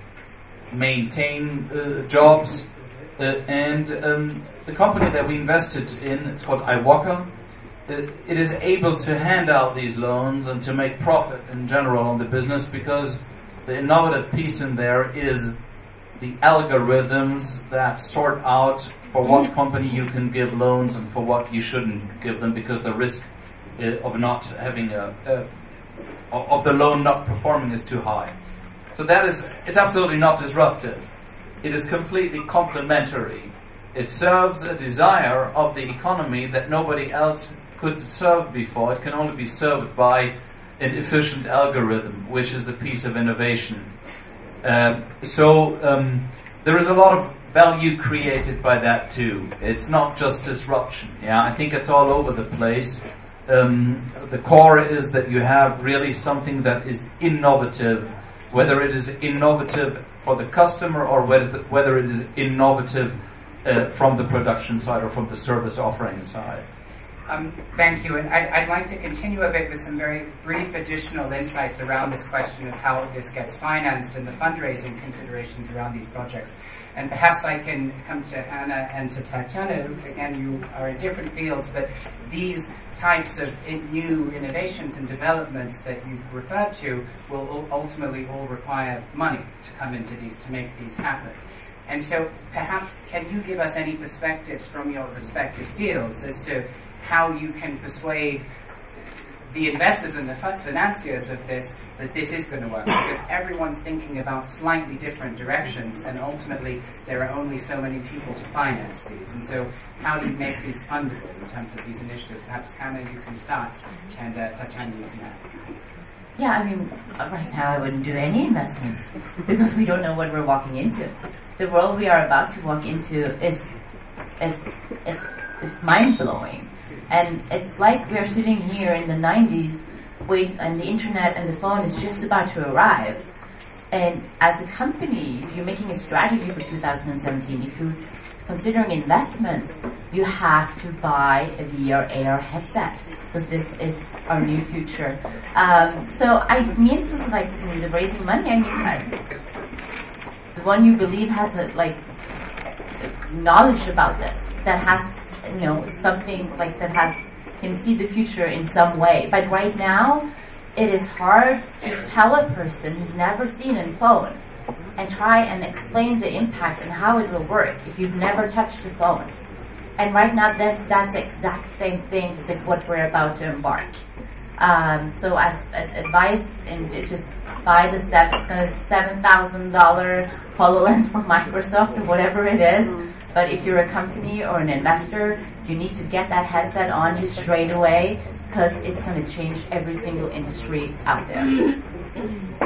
maintain uh, jobs, uh, and um, the company that we invested in, it's called Iwoca, it is able to hand out these loans and to make profit in general on the business because the innovative piece in there is the algorithms that sort out for what mm-hmm. company you can give loans and for what you shouldn't give them because the risk uh, of not having a, a of the loan not performing is too high. So that is it's absolutely not disruptive. It is completely complementary. It serves a desire of the economy that nobody else could serve before. It can only be served by an efficient algorithm, which is the piece of innovation. Uh, so um, there is a lot of value created by that too. It's not just disruption. Yeah, I think it's all over the place. Um, the core is that you have really something that is innovative, whether it is innovative for the customer or whether, whether it is innovative uh, from the production side or from the service offering side. Um, thank you. And I'd, I'd, like to continue a bit with some very brief additional insights around this question of how this gets financed and the fundraising considerations around these projects. And perhaps I can come to Anna and to Tatiana. Again, you are in different fields, but these types of new innovations and developments that you've referred to will ultimately all require money to come into these, to make these happen. And so perhaps can you give us any perspectives from your respective fields as to how you can persuade the investors and the financiers of this that this is going to work because everyone's thinking about slightly different directions and ultimately there are only so many people to finance these and so how do you make these fundable in terms of these initiatives perhaps Hanna you can start and uh, Tatiana you yeah, I mean, right now I wouldn't do any investments because we don't know what we're walking into. The world we are about to walk into is, is it's, it's mind blowing. And it's like we're sitting here in the 90s, wait, and the internet and the phone is just about to arrive. And as a company, if you're making a strategy for 2017, if you're considering investments, you have to buy a VR AR headset because this is our new future. Um, so I mean, for like the raising money, I mean, the one you believe has a, like knowledge about this, that has, you know, something like that has him see the future in some way. But right now, it is hard to tell a person who's never seen a phone and try and explain the impact and how it will work if you've never touched the phone. And right now, that's that's the exact same thing with what we're about to embark. Um, so as advice, and it's just buy the step. It's going to seven thousand dollar HoloLens from Microsoft or whatever it is. But if you're a company or an investor, you need to get that headset on you straight away because it's going to change every single industry out there.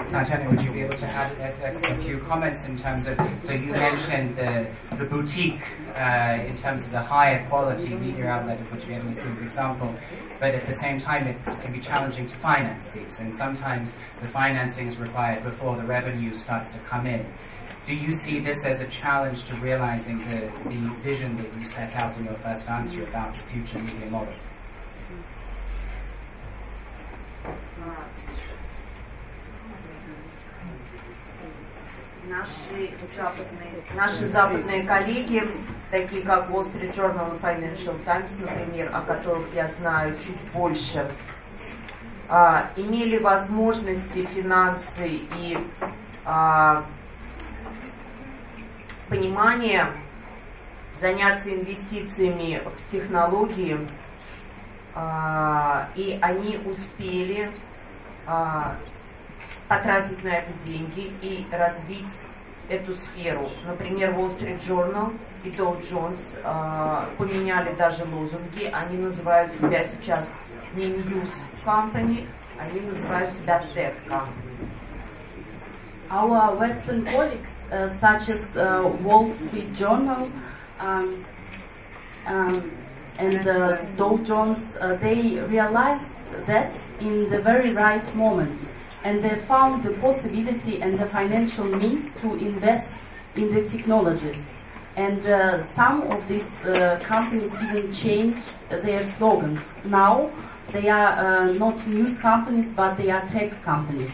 Tatiana, would you be able to add a, a, a, few comments in terms of, so you mentioned the, the boutique uh, in terms of the higher quality media outlet, which we had as an example, but at the same time it can be challenging to finance these, and sometimes the financing is required before the revenue starts to come in. Do you see this as a challenge to realizing the, the vision that you set out in your first answer about the future media model? Наши западные, наши западные коллеги, такие как Wall Street Journal и Financial Times, например, о которых я знаю чуть больше, а, имели возможности, финансы и а, понимание заняться инвестициями в технологии, а, и они успели потратить на это деньги и развить эту сферу. Например, Wall Street Journal и Dow Jones э, поменяли даже лозунги. Они называют себя сейчас не News Company, они называют себя Tech Company. Our Western colleagues, uh, such as uh, Wall Street Journal um, um, and uh, Dow Jones, uh, they realized that in the very right moment and they found the possibility and the financial means to invest in the technologies. And uh, some of these uh, companies even changed their slogans. Now they are uh, not news companies, but they are tech companies.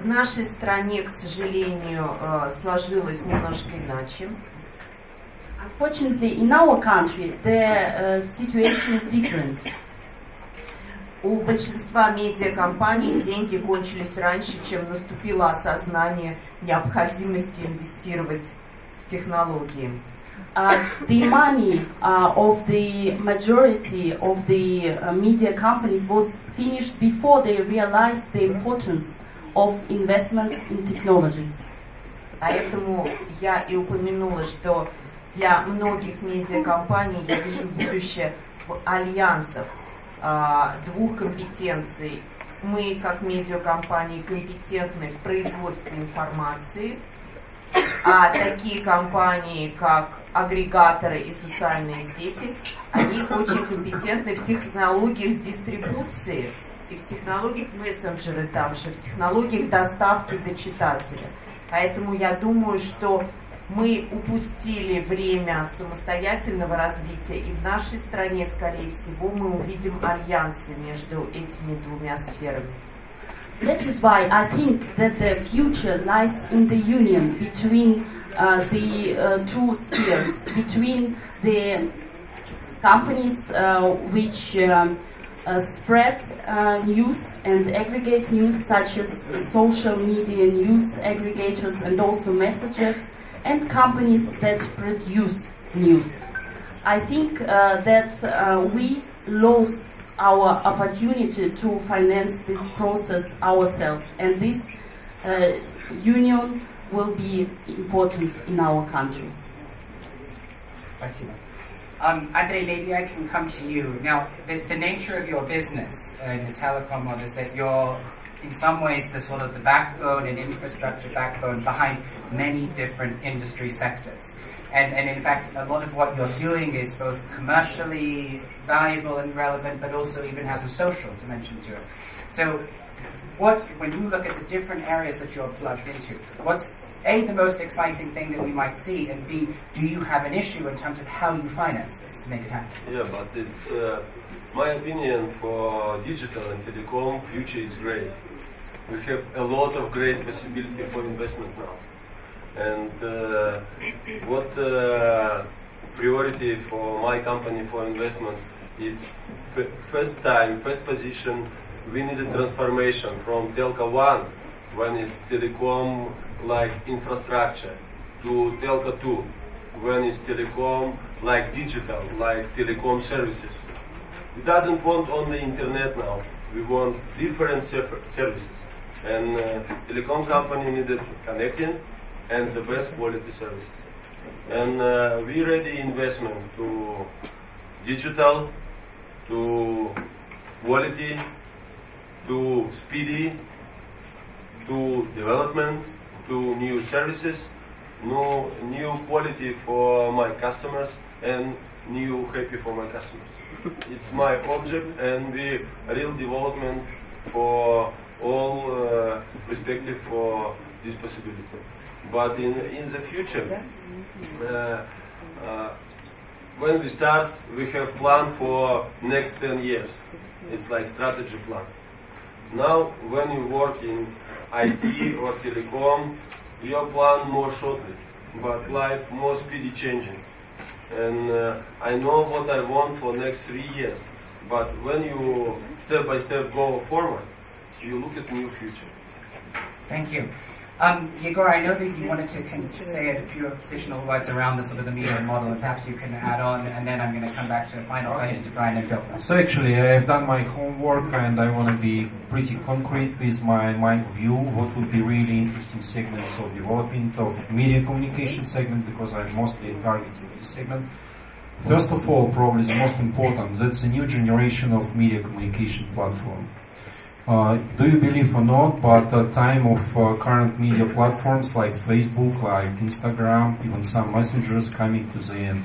В нашей стране, к сожалению, сложилось немножко иначе. Unfortunately, in our country, the uh, situation is different. У большинства медиакомпаний деньги кончились раньше, чем наступило осознание необходимости инвестировать в технологии. Uh, the money uh, of the majority of the uh, media companies was finished before they realized the importance of investments in technologies. Поэтому я и упомянула, что для многих медиакомпаний я вижу будущее в альянсах, двух компетенций. Мы, как медиакомпании, компетентны в производстве информации, а такие компании, как агрегаторы и социальные сети, они очень компетентны в технологиях дистрибуции и в технологиях мессенджеры также, в технологиях доставки до читателя. Поэтому я думаю, что мы упустили время самостоятельного развития, и в нашей стране, скорее всего, мы увидим альянсы между этими двумя сферами. That is why I think that the future lies in the union between uh, the uh, two spheres, between the companies uh, which um, uh, spread uh, news and aggregate news, such as social media news aggregators and also messengers, and companies that produce news. I think uh, that uh, we lost our opportunity to finance this process ourselves, and this uh, union will be important in our country. Um, Andrey, maybe I can come to you. Now, the, the nature of your business uh, in the telecom world is that you're in some ways the sort of the backbone and infrastructure backbone behind many different industry sectors. And, and in fact, a lot of what you're doing is both commercially valuable and relevant, but also even has a social dimension to it. So, what, when you look at the different areas that you're plugged into, what's A, the most exciting thing that we might see, and B, do you have an issue in terms of how you finance this to make it happen? Yeah, but it's, uh, my opinion for digital and telecom, future is great we have a lot of great possibility for investment now. And uh, what uh, priority for my company for investment? It's first time, first position. We need a transformation from telco one, when it's telecom like infrastructure, to telco two, when it's telecom like digital, like telecom services. We doesn't want only internet now. We want different ser- services. And uh, telecom company needed connecting and the best quality services. And uh, we ready investment to digital, to quality, to speedy, to development, to new services, no new quality for my customers and new happy for my customers. It's my object and we real development for all uh, perspective for this possibility. But in in the future, uh, uh, when we start, we have plan for next 10 years. It's like strategy plan. Now, when you work in IT or telecom, your plan more shortly, but life more speedy changing. And uh, I know what I want for next three years. But when you step by step go forward, you look at new future. Thank you. Um, Egor, I know that you wanted to con- say a few additional words around the sort of the media model, and perhaps you can add on, and then I'm going to come back to a final question to Brian and Phil. So actually, I've done my homework and I want to be pretty concrete with my, my view. What would be really interesting segments of development of media communication segment because I'm mostly targeting this segment. First of all, probably the most important, that's a new generation of media communication platform. Uh, do you believe or not, but the time of uh, current media platforms like Facebook, like Instagram, even some messengers coming to the end.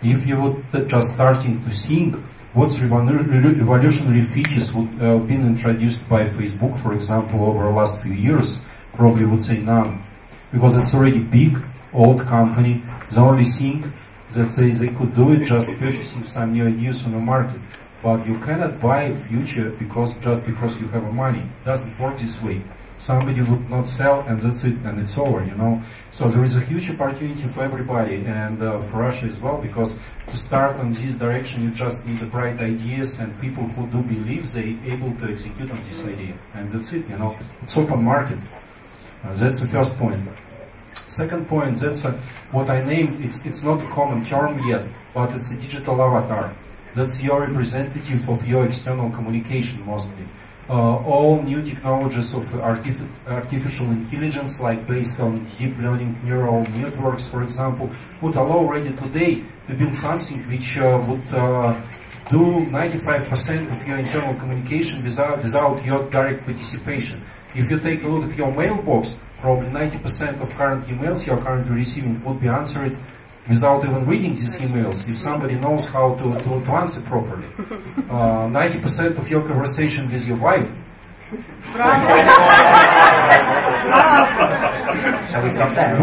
If you would just starting to think what's revolutionary features would uh, been introduced by Facebook, for example, over the last few years, probably would say none, because it's already big, old company. The only thing that they, they could do it just purchasing some new ideas on the market. But you cannot buy a future because just because you have money. It doesn't work this way. Somebody would not sell and that's it and it's over, you know. So there is a huge opportunity for everybody and uh, for Russia as well because to start on this direction you just need the bright ideas and people who do believe they able to execute on this idea. And that's it, you know. It's open market. Uh, that's the first point. Second point, that's uh, what I named, it's, it's not a common term yet, but it's a digital avatar. That's your representative of your external communication mostly. Uh, all new technologies of artific- artificial intelligence, like based on deep learning neural networks, for example, would allow already today to build something which uh, would uh, do 95% of your internal communication without, without your direct participation. If you take a look at your mailbox, probably 90% of current emails you're currently receiving would be answered without even reading these emails, if somebody knows how to, to, to answer properly. Uh, 90% of your conversation with your wife. Shall we stop there?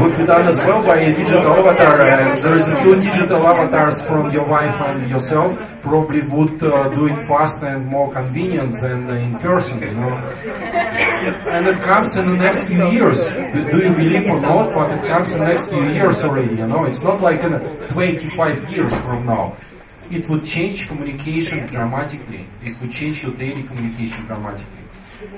would be done as well by a digital avatar. And there is two digital avatars from your wife and yourself. Probably would uh, do it faster and more convenient than in person, you know. And it comes in the next few years. Do, do you believe or not? But it comes in the next few years already, you know. It's not like in 25 years from now. It would change communication dramatically. It would change your daily communication dramatically.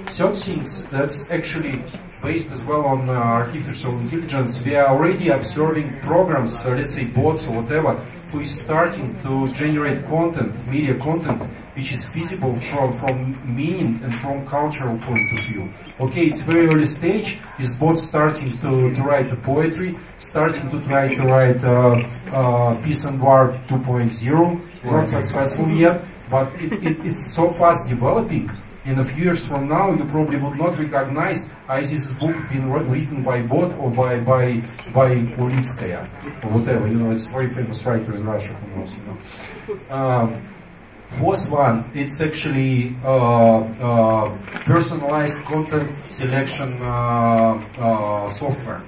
Third things that's actually based as well on uh, artificial intelligence. We are already observing programs, uh, let's say bots or whatever, who is starting to generate content, media content, which is feasible from, from meaning and from cultural point of view. Okay, it's very early stage. Is bots starting to, to write the poetry, starting to try to write uh, uh, Peace and War 2.0, not successful yet, but it, it, it's so fast developing in a few years from now, you probably would not recognize as this book been written by bot or by by by Ulitskaya or whatever. You know, it's a very famous writer in Russia who knows. You know. Um, fourth one, it's actually uh, uh, personalized content selection uh, uh, software.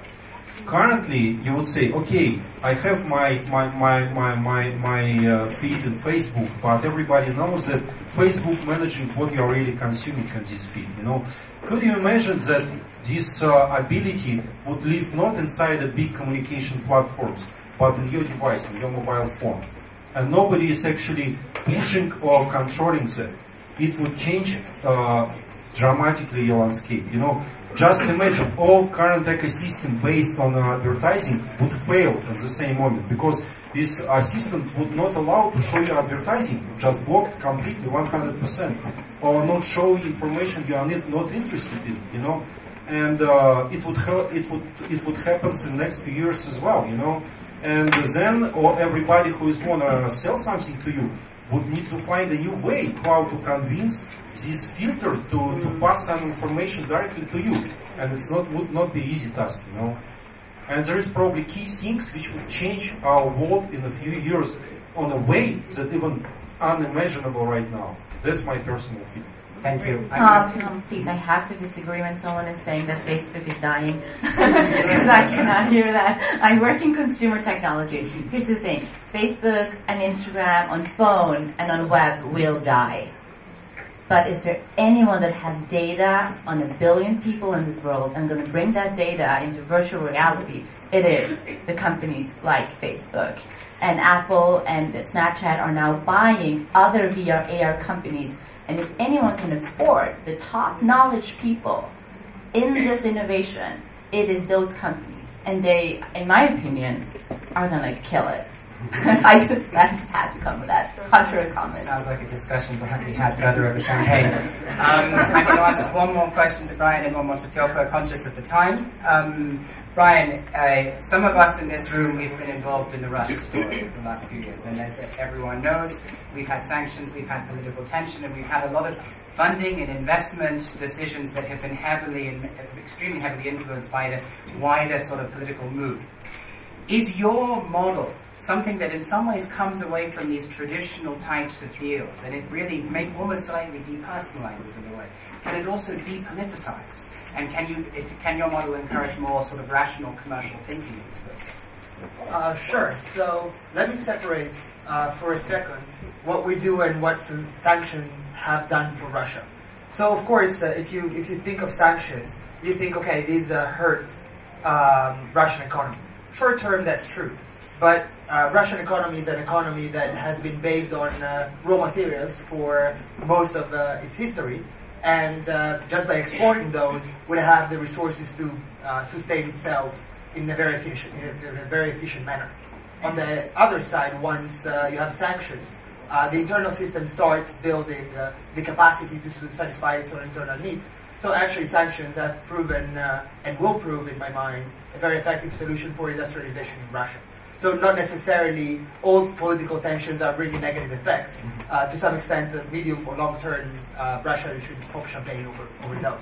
currently you would say, okay, I have my my my my my, my uh, feed in Facebook, but everybody knows that Facebook managing what you are really consuming on this feed. You know, could you imagine that this uh, ability would live not inside the big communication platforms, but in your device, in your mobile phone, and nobody is actually pushing or controlling that? It would change uh, dramatically your landscape. You know, just imagine all current ecosystem based on advertising would fail at the same moment because this assistant would not allow to show you advertising, just blocked completely 100%, or not show information you are not interested in, you know. And uh, it would it would it would happen in the next few years as well, you know. And then, or everybody who is going to sell something to you would need to find a new way how to convince this filter to, to pass some information directly to you. And it's not would not be easy task, you know. And there is probably key things which will change our world in a few years on a way that even unimaginable right now. That's my personal feeling. Thank you. Um, please, I have to disagree when someone is saying that Facebook is dying because I cannot hear that. I work in consumer technology. Here's the thing: Facebook and Instagram on phone and on web will die. But is there anyone that has data on a billion people in this world and going to bring that data into virtual reality? It is the companies like Facebook. And Apple and Snapchat are now buying other VR AR companies. And if anyone can afford the top knowledge people in this innovation, it is those companies. And they, in my opinion, are going to kill it. I just I just had to come with that contrary comment. Sounds like a discussion to have had further over champagne. Um, I'm going to ask one more question to Brian and one more to Fiolka, conscious of the time. Um, Brian, uh, some of us in this room, we've been involved in the Russia story over the last few years, and as everyone knows, we've had sanctions, we've had political tension, and we've had a lot of funding and investment decisions that have been heavily and extremely heavily influenced by the wider sort of political mood. Is your model something that in some ways comes away from these traditional types of deals, and it really make, almost slightly depersonalizes in a way. Can it also depoliticize? And can you it, can your model encourage more sort of rational commercial thinking in this process? Uh, sure. So let me separate uh, for a second what we do and what sanctions have done for Russia. So of course, uh, if you if you think of sanctions, you think okay, these uh, hurt um, Russian economy. Short term, that's true. But uh, Russian economy is an economy that has been based on uh, raw materials for most of its history, and uh, just by exporting those, would have the resources to uh, sustain itself in a very efficient, in a, very efficient manner. On the other side, once uh, you have sanctions, the internal system starts building the capacity to satisfy its own internal needs. So actually, sanctions have proven and will prove, in my mind, a very effective solution for industrialization in Russia. So not necessarily all political tensions are really negative effects. Mm-hmm. Uh, to some extent, the medium or long term, uh, Russia should pop champagne over, over those.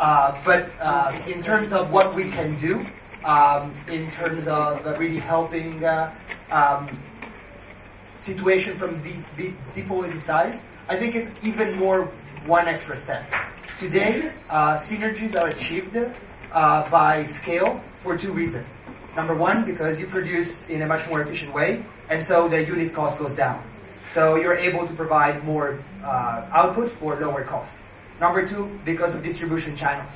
Uh, but uh, in terms of what we can do, um, in terms of really helping uh, um, situation from de- de- depoliticized, I think it's even more one extra step. Today, uh, synergies are achieved by scale for two reasons. Number one, because you produce in a much more efficient way, and so the unit cost goes down. So you're able to provide more uh, output for lower cost. Number two, because of distribution channels.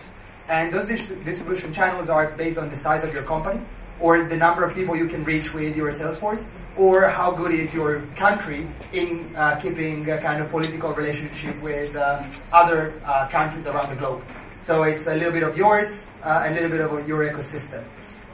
And those dis- distribution channels are based on the size of your company, or the number of people you can reach with your sales force, or how good is your country in uh, keeping a kind of political relationship with uh, other uh, countries around the globe. So it's a little bit of yours, uh, a little bit of your ecosystem.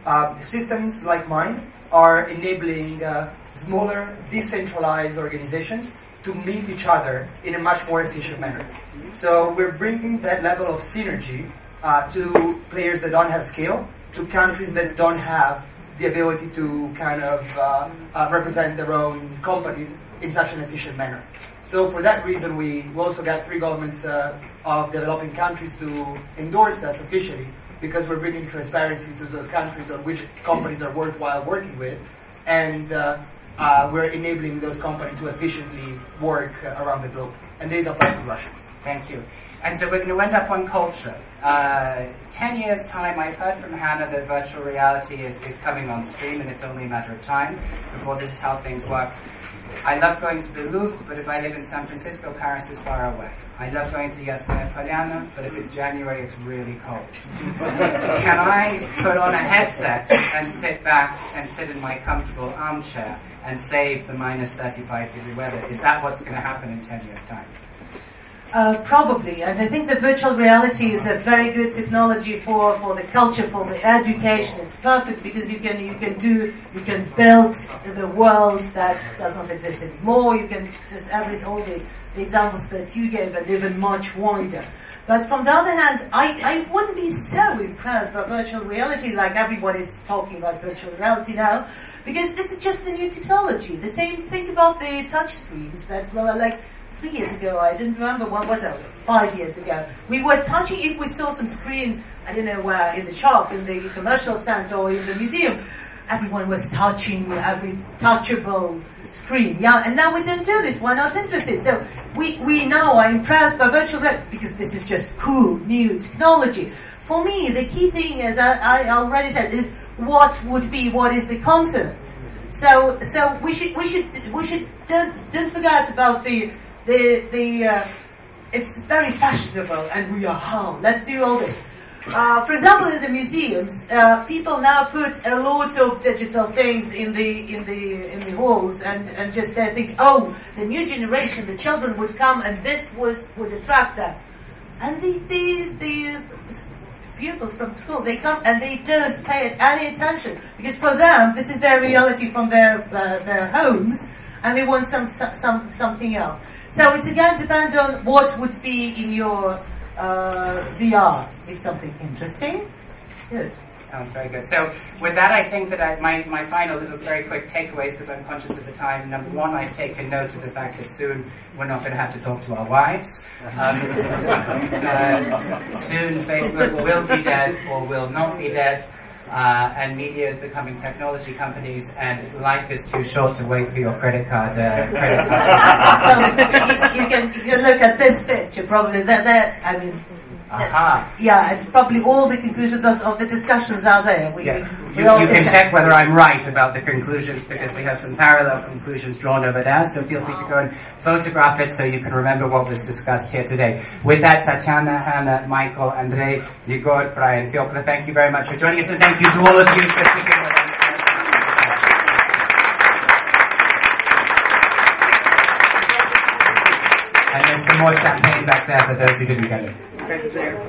Uh, systems like mine are enabling uh, smaller, decentralized organizations to meet each other in a much more efficient manner. So we're bringing that level of synergy uh, to players that don't have scale, to countries that don't have the ability to kind of uh, uh, represent their own companies in such an efficient manner. So for that reason, we also got three governments uh, of developing countries to endorse us officially because we're bringing transparency to those countries on which companies are worthwhile working with, and uh, uh, we're enabling those companies to efficiently work around the globe. And this applies to Russia. Thank you. And so we're going to end up on culture. Uh, ten years' time, I've heard from Hanna that virtual reality is, is coming on stream, and it's only a matter of time before this is how things work. I love going to the Louvre, but if I live in San Francisco, Paris is far away. I love going to Yasnaya Polyana, but if it's January, it's really cold. Can I put on a headset and sit back and sit in my comfortable armchair and save the minus 35 degree weather? Is that what's going to happen in 10 years' time? Uh, probably, and I think the virtual reality is a very good technology for, for the culture, for the education. It's perfect because you can you can do you can build the world that does not exist anymore. You can just every all the, examples that you gave and even much wider. But from the other hand, I, I wouldn't be so impressed by virtual reality like everybody's talking about virtual reality now, because this is just the new technology. The same thing about the touch screens that well like three years ago, I didn't remember what was it, five years ago. We were touching, if we saw some screen, I don't know where, in the shop, in the commercial center, or in the museum, everyone was touching every touchable screen. Yeah, and now we don't do this. We're not interested. So we, we now are impressed by virtual reality because this is just cool, new technology. For me, the key thing, as I, I already said, is what would be, what is the content. So, so we should, we should, we should don't, don't forget about the the the uh, it's very fashionable, and we are home. Let's do all this. Uh, for example, in the museums, uh, people now put a lot of digital things in the in the in the halls, and, and just they think, oh, the new generation, the children would come, and this was would attract them. And the the the pupils from school, they come and they don't pay any attention because for them, this is their reality from their uh, their homes, and they want some some something else. So it again depends on what would be in your uh, VR. If something interesting, good. Sounds very good. So with that, I think that I, my, my final little very quick takeaways, because I'm conscious of the time. Number one, I've taken note of the fact that soon we're not going to have to talk to our wives. Um, uh, soon Facebook will be dead or will not be dead uh, and media is becoming technology companies, and life is too short to wait for your credit card. Uh, credit card. you, you, can you can look at this picture probably. That that I mean. Aha. Uh, yeah, it's probably all the conclusions of, of the discussions are there. We, yeah. we, you, you can check whether I'm right about the conclusions because we have some parallel conclusions drawn over there. So feel free to go and photograph it so you can remember what was discussed here today. With that, Tatiana, Hanna, Michael, Andrey, Egor, Brian, Fekla, thank you very much for joining us and thank you to all of you for speaking with us. And there's some more champagne back there for those who didn't get it. Right there.